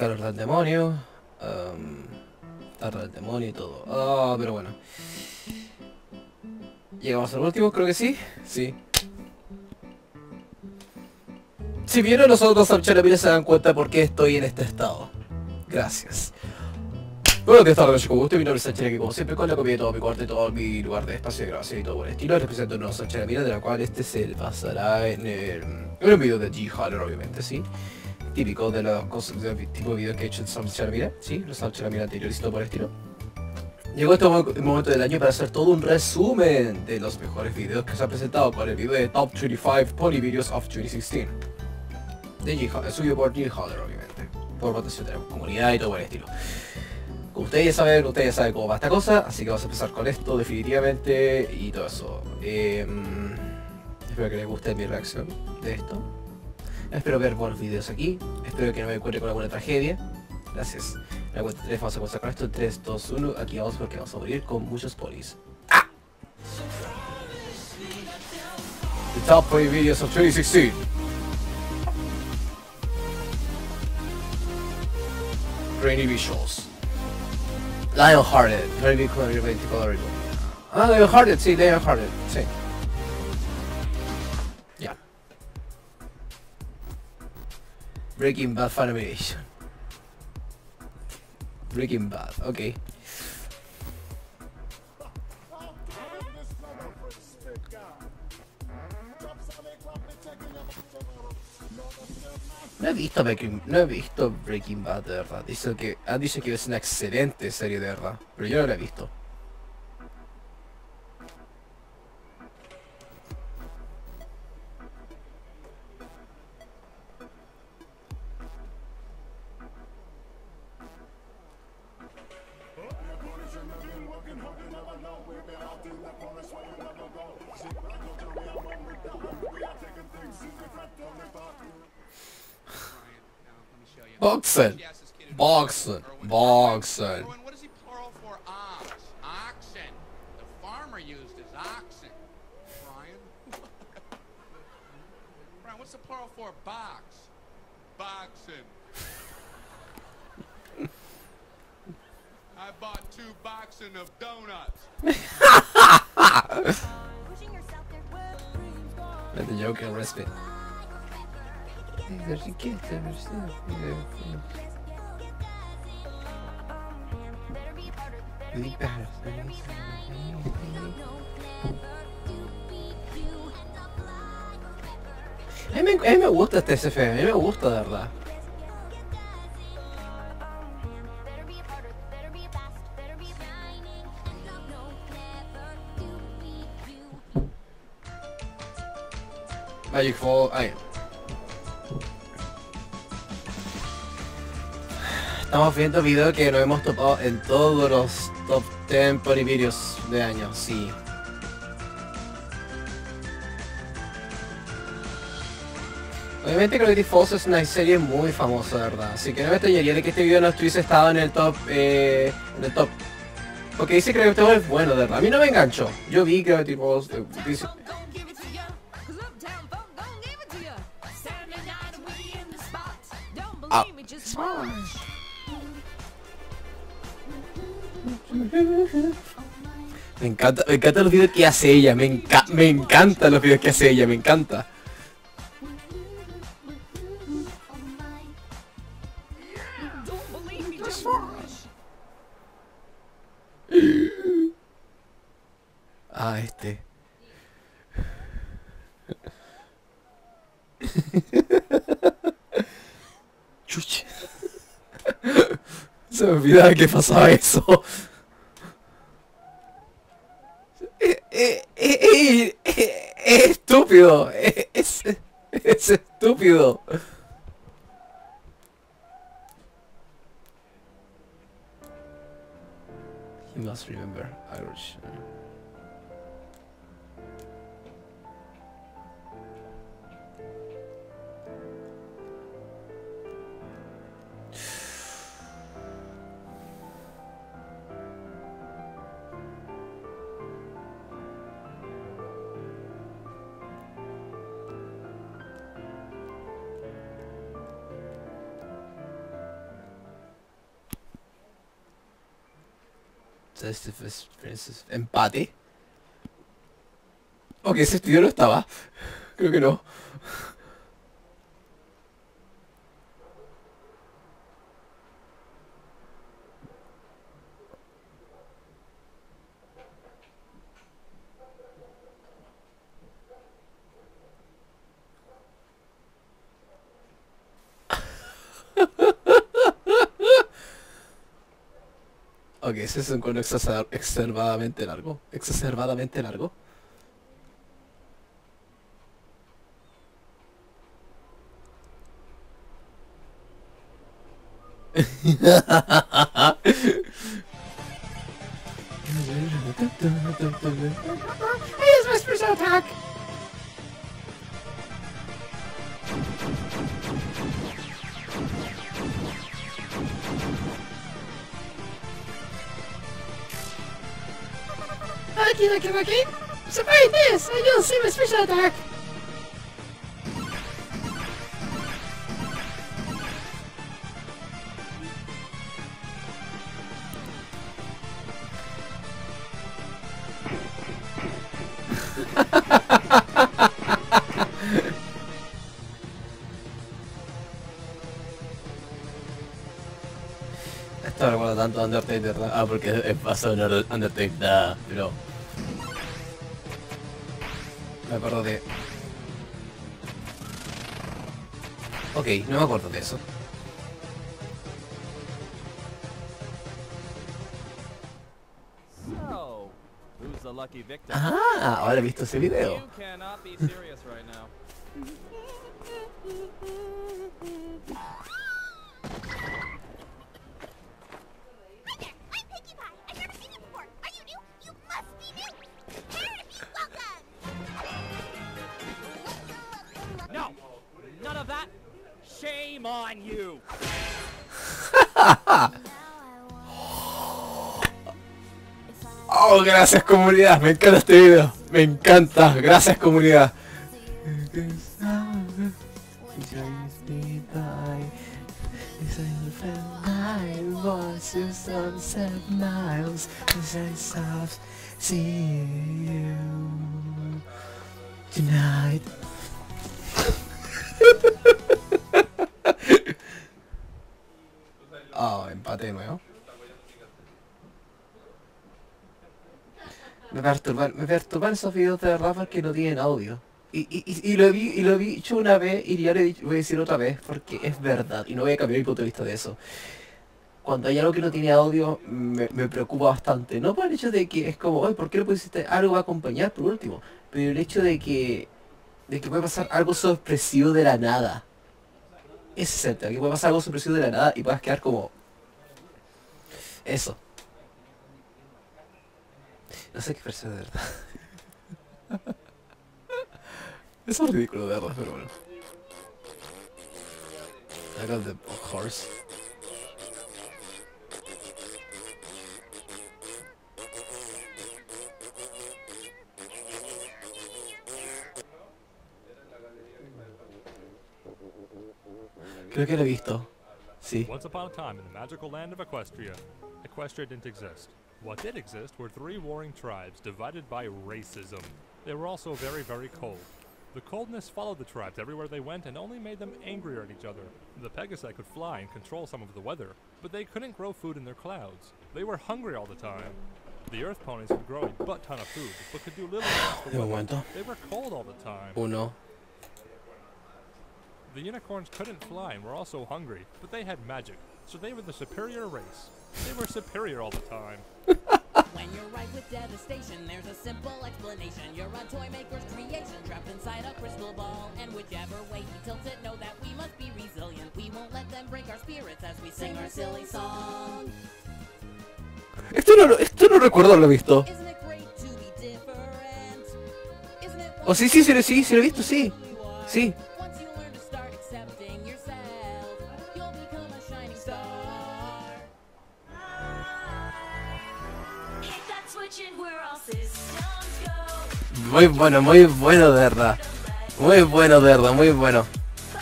calor del demonio. Um, tarde del demonio y todo. Ah, pero bueno. Llegamos al último, creo que sí. Sí. Si vieron los otros Mira se dan cuenta por qué estoy en este estado. Gracias. Bueno, que tardes como usted, mi nombre es que como siempre con la copia de todo mi cuarto y todo mi lugar de espacio de grabación y todo por el estilo, les presento un nuevo Sánchez de la cual este se pasará en, el, en un video de G-Haller, obviamente, ¿sí? Típico de los cosas, tipo de video que he hecho en Sánchez Mira, ¿sí? Los Sánchez Mira anteriores y todo por el estilo. Llegó este momento del año para hacer todo un resumen de los mejores videos que se han presentado con el video de Top 25 Poly Videos of 2016. De subido por G-Haller, obviamente. Por votación de la comunidad y todo por el estilo ustedes ya saben, ustedes ya saben cómo va esta cosa, así que vamos a empezar con esto definitivamente y todo eso. Em, espero que les guste mi reacción de esto. Espero ver buenos videos aquí. Espero que no me encuentre con alguna tragedia. Gracias. La cuenta 3 vamos a comenzar con esto. 3, 2, 1. Aquí vamos porque vamos a morir con muchos polis. ¡Ah! The top 3 videos of 2016. Rainy visuals. Lionhearted, very big color, very color. Ah, Lionhearted, sí, Lionhearted, sí. Breaking Bad Funimation. Breaking Bad, ok. No he visto Breaking, no he visto Breaking Bad de verdad. Dice que, han dicho que es una excelente serie de verdad, pero yo no la he visto. Boxing. Boxing. Boxing. What is he plural for ox? Oxen. The farmer used his oxen. Brian? Brian, what's the plural for box? Boxing. I bought two boxing of donuts. Let the joke and respite. There's a kid there. Really bad. A mí, me, a mí me gusta este SF, a mí me gusta de verdad. Magic Fall, ay, Estamos viendo videos que nos hemos topado en todos los top 10 videos de año, sí. Obviamente Gravity Falls es una serie muy famosa, ¿verdad? Así que no me extrañaría de que este video no estuviese estado en el top, eh, en el top. Porque dice que Gravity Falls es bueno, ¿verdad? A mí no me enganchó. Yo vi Gravity Falls, eh, dice, Ah. Me encanta, me encanta los videos que hace ella, me, enca me encantan los videos que hace ella, me encanta. Ah, este. Chuche. Se me olvidaba que pasaba eso. Es estúpido. Es, es estúpido. Empate. Ok, ese estudio no estaba. Creo que no. Ok, ese es un exacer- exacerbadamente largo. Exacerbadamente largo. Here's my special attack! Lucky, lucky, lucky! Surprise this! I don't see my special attack! Esto me recuerda tanto a Undertale, de ¿verdad? Ah, porque es basado en pero... Me acuerdo de... Ok, no me acuerdo de eso. Ah, ahora he visto ese video. Shame on you! Oh, gracias comunidad, me encanta este video. Me encanta, gracias comunidad. Tonight. Oh, de nuevo. Me perturban, me perturban esos videos de verdad porque no tienen audio. Y, y, y, lo vi, y lo he dicho una vez y ya lo he dicho- voy a decir otra vez porque es verdad y no voy a cambiar mi punto de vista de eso. Cuando hay algo que no tiene audio me, me preocupa bastante. No por el hecho de que es como, oye, ¿por qué no pusiste algo a acompañar por último? Pero el hecho de que de que puede pasar algo sorpresivo de la nada. Es el que puede pasar algo sorpresivo de la nada y puedas quedar como... Eso. No sé qué parecer de verdad. Eso es ridículo de verdad, pero bueno. I got the horse. Creo que lo he visto. Sí. Once upon a time in the magical land of Equestria, Equestria didn't exist. What did exist were three warring tribes divided by racism. They were also very, very cold. The coldness followed the tribes everywhere they went and only made them angrier at each other. The Pegasi could fly and control some of the weather, but they couldn't grow food in their clouds. They were hungry all the time. The Earth ponies could grow a butt ton of food, but could do little against the weather. They were cold all the time. Uno. The unicorns couldn't fly and were also hungry, but they had magic, so they were the superior race. They were superior all the time. When you're right with devastation, there's a simple explanation. You're a toy maker's creation, trapped inside a crystal ball. And whichever way he tilts it, know that we must be resilient. We won't let them break our spirits as we sing our silly song. Esto no, lo- esto no recuerdo haberlo visto. Isn't it great to be different? Isn't it Oh, sí, sí, sí, sí, sí, lo he visto, sí. wonderful who? Sí. Muy bueno, muy bueno de verdad. Muy bueno de verdad, muy bueno.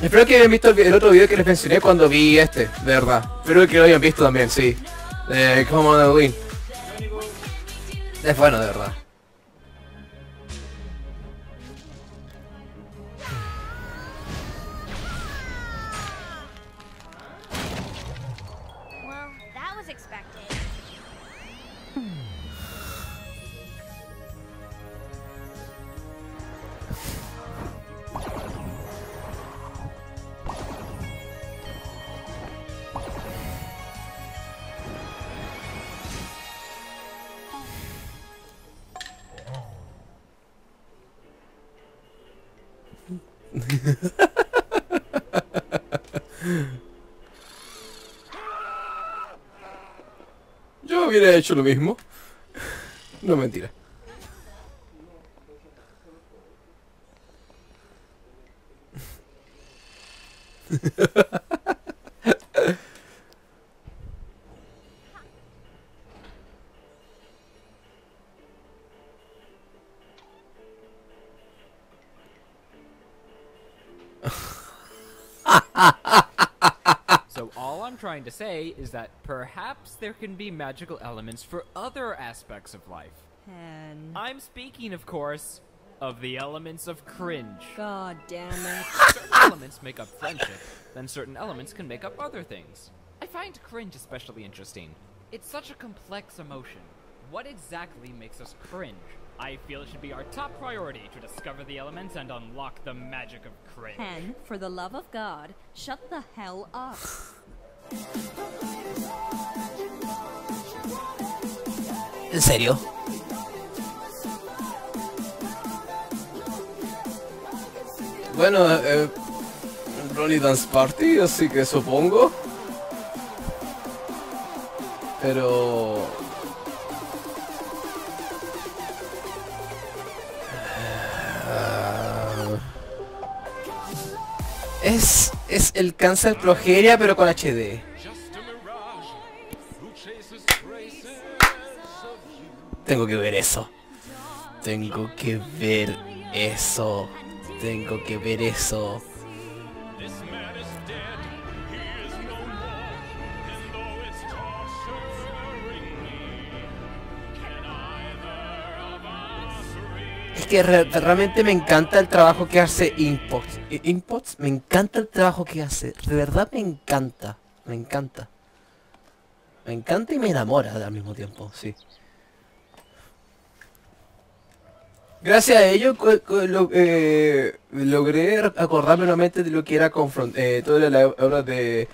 Espero que hayan visto el, otro video que les mencioné cuando vi este, de verdad. Espero que lo hayan visto también, sí. De Come on Halloween. Es bueno, de verdad. Yo hubiera hecho lo mismo. No mentira. trying to say is that perhaps there can be magical elements for other aspects of life. Hen. I'm speaking, of course, of the elements of cringe. God damn it. certain elements make up friendship, then certain elements can make up other things. I find cringe especially interesting. It's such a complex emotion. What exactly makes us cringe? I feel it should be our top priority to discover the elements and unlock the magic of cringe. Hen, for the love of God, shut the hell up. ¿En serio? Bueno, eh, Dance Party, así que supongo. Pero... Ah. Es, es el cáncer progeria pero con HD. Tengo que ver eso. Tengo que ver eso. Tengo que ver eso. Que re- realmente me encanta el trabajo que hace Inpots. I- Inpots, me encanta el trabajo que hace. De verdad me encanta. Me encanta. Me encanta y me enamora al mismo tiempo, sí. Gracias a ello eh, logré acordarme nuevamente de lo que era confront eh, toda la obra de,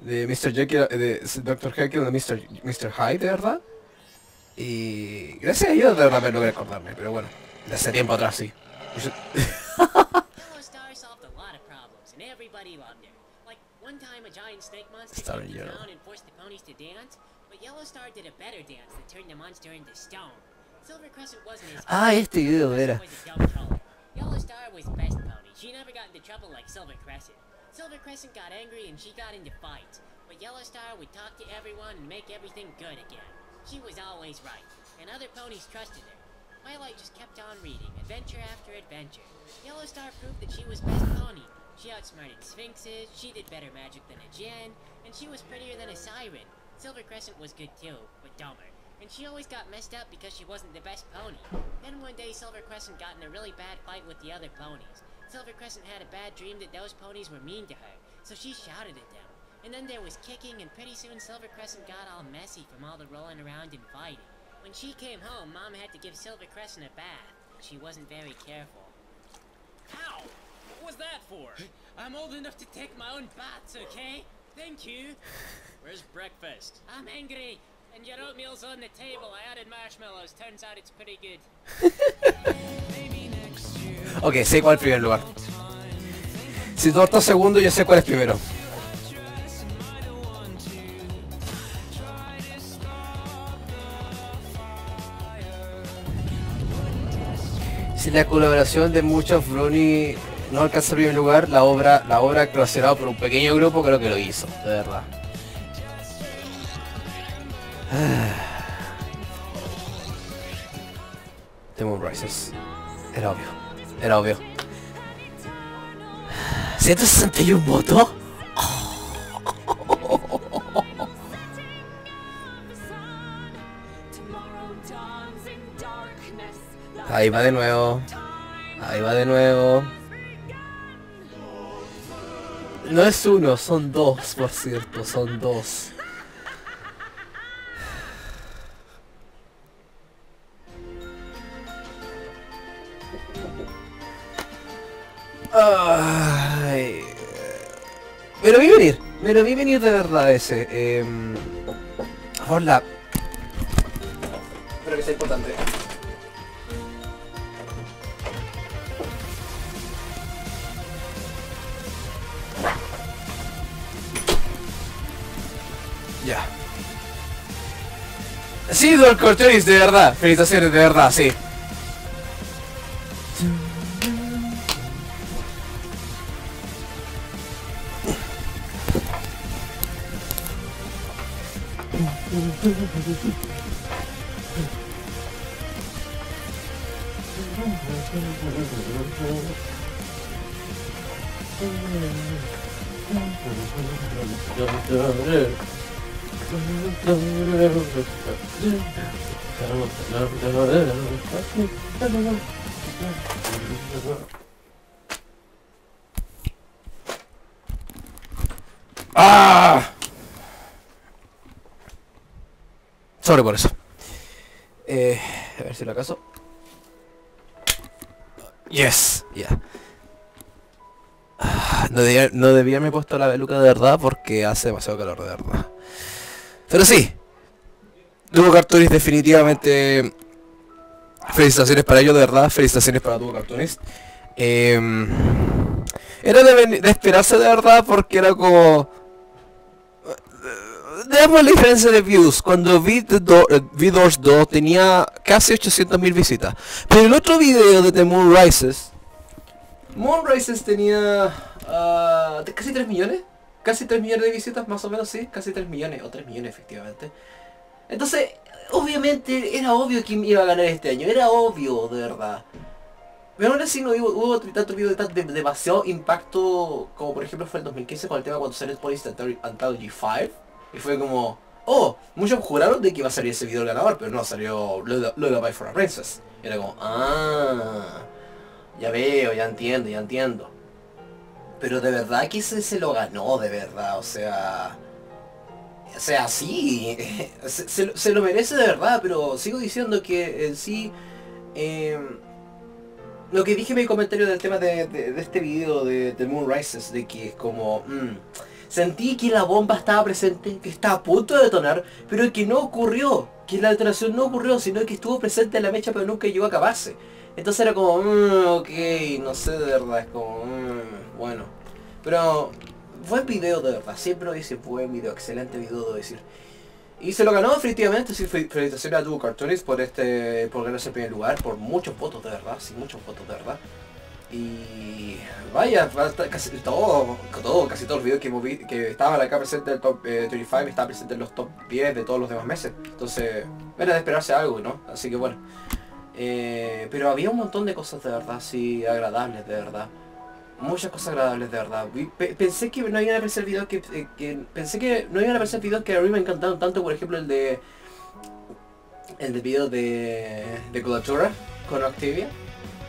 de Mr. Jekyll, eh, de Dr. Jekyll de Mr. Mr. Hyde, de verdad. Y gracias a ello de verdad me logré acordarme, pero bueno, de hace tiempo atrás sí. Yellow Star solved a lot of problems, and everybody loved her. Like, one time a giant snake monster Star came to Yellow. town and forced the ponies to dance, but Yellow Star did a better dance that turned the monster into stone. Silver Crescent wasn't as Ah, good, este video era. Yellow Star was best pony. She never got into trouble like Silver Crescent. Silver Crescent got angry and she got into fights, but Yellow Star would talk to everyone and make everything good again. She was always right, and other ponies trusted her. Twilight just kept on reading, adventure after adventure. Yellow Star proved that she was best pony. She outsmarted sphinxes, she did better magic than a djinn, and she was prettier than a siren. Silver Crescent was good too, but dumber. And she always got messed up because she wasn't the best pony. Then one day Silver Crescent got in a really bad fight with the other ponies. Silver Crescent had a bad dream that those ponies were mean to her, so she shouted at them. And then there was kicking, and pretty soon Silver Crescent got all messy from all the rolling around and fighting. When she came home, Mom had to give Silver Crescent a bath. She wasn't very careful. Ow! What was that for? I'm old enough to take my own baths, okay? Thank you. Where's breakfast? I'm angry. And your oatmeal's on the table. I added marshmallows. Turns out it's pretty good. Ok, sé cuál es el primer lugar. Si tú estás segundo, yo sé cuál es primero. Si la colaboración de muchos Brony no alcanza el primer lugar, la obra, la obra por un pequeño grupo creo que lo hizo, de verdad. Demon Rises. Era obvio. Era obvio. 161 votos. Ahí va de nuevo. Ahí va de nuevo. No es uno, son dos, por cierto, son dos. Ay. Me lo vi venir, me lo vi venir de verdad ese. Eh, hola. Espero que sea importante. Sí, Dual Corteris, de verdad. Felicitaciones, de verdad, sí. ¡Ah! Sobre por eso. Eh, a ver si lo acaso. Yes, ya. Ah, No debía, no debía haberme puesto la peluca de verdad porque hace demasiado calor de verdad. Pero sí. Duo Cartoonist definitivamente... Felicitaciones para ellos, de verdad. Felicitaciones para Duo Cartoonist. Em, era de, esperarse de verdad porque era como... Veamos la diferencia de views. Cuando vi The Do- eh, vi Doors 2 tenía casi 800.000 visitas. Pero el otro video de The Moon Rises... Moon Rises tenía... de- casi 3 millones. Casi 3 millones de visitas, más o menos, sí. Casi 3 millones, o 3 millones efectivamente. Entonces, obviamente, era obvio quién iba a ganar este año. Era obvio, de verdad. Pero aún así no hubo, hubo tanto video de, tan- de demasiado impacto como por ejemplo fue el 2015 con el tema cuando salió el Police Anthology 5 y fue como, oh, muchos juraron de que iba a salir ese video el ganador, pero no, salió Lullaby for a Princess. Y era como, ah, ya veo, ya entiendo, ya entiendo. Pero de verdad que ese se lo ganó, de verdad, o sea... O sea, sí, se, se lo- se merece de verdad, pero sigo diciendo que en sí... em, lo que dije en mi comentario del tema de, de- de este video de, de Moon Rises, de que es como... mm, sentí que la bomba estaba presente, que estaba a punto de detonar, pero que no ocurrió, que la detonación no ocurrió, sino que estuvo presente en la mecha pero nunca llegó a acabarse. Entonces era como, mm, ok, no sé de verdad, es como, mm, bueno. Pero buen video de verdad, siempre lo dice, buen video, excelente video debo decir. Y se lo ganó definitivamente, sí, fe- felicitaciones a Duo Cartoonist por este, por ganarse el primer lugar, por muchos votos de verdad, sí, muchos votos de verdad. Y vaya, casi todo, casi todos los videos que, hemos vi- que estaban acá presentes en el top eh, 25 estaban presentes en los top 10 de todos los demás meses. Entonces, era de esperarse algo, ¿no? Así que bueno. Eh, pero había un montón de cosas de verdad, sí, agradables de verdad. Muchas cosas agradables de verdad. Pe- pensé que no iban a aparecer videos que, eh, que- Pensé que no iban a aparecer videos que a mí me encantaron tanto, por ejemplo el de... El de video de... de Colatura con Octavia.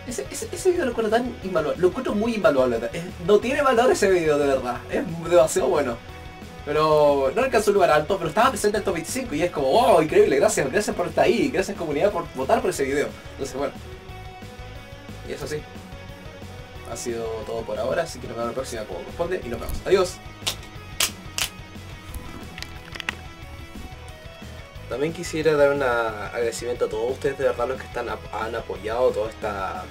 Ese, ese, ese video lo encuentro tan invaluable. Lo encuentro muy invaluable. Es- no tiene valor ese video de verdad. Es demasiado bueno. Pero no alcanzó un lugar alto, pero estaba presente en top 25 y es como, wow, increíble, gracias, gracias por estar ahí, gracias comunidad por votar por ese video. Entonces bueno. Y eso sí. Ha sido todo por ahora, así que nos vemos la próxima como corresponde y nos vemos. Adiós. También quisiera dar un agradecimiento a todos ustedes de verdad los que están han apoyado toda esta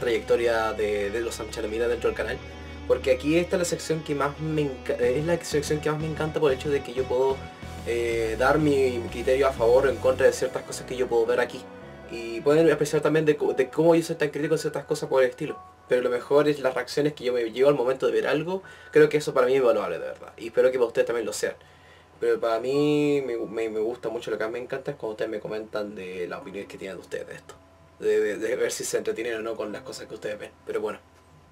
trayectoria de, de los Samchalamina dentro del canal. Porque aquí esta es la sección que más me es la sección que más me encanta por el hecho de que yo puedo eh, dar mi criterio a favor o en contra de ciertas cosas que yo puedo ver aquí. Y pueden apreciar también de, cómo yo soy tan crítico en ciertas cosas por el estilo. Pero lo mejor es las reacciones que yo me llevo al momento de ver algo. Creo que eso para mí es invaluable de verdad. Y espero que para ustedes también lo sean. Pero para mí me, me- gusta mucho, lo que más me encanta es cuando ustedes me comentan de las opiniones que tienen de ustedes de esto. De ver si se entretienen o no con las cosas que ustedes ven. Pero bueno,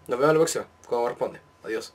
nos vemos la próxima, como corresponde. Adiós.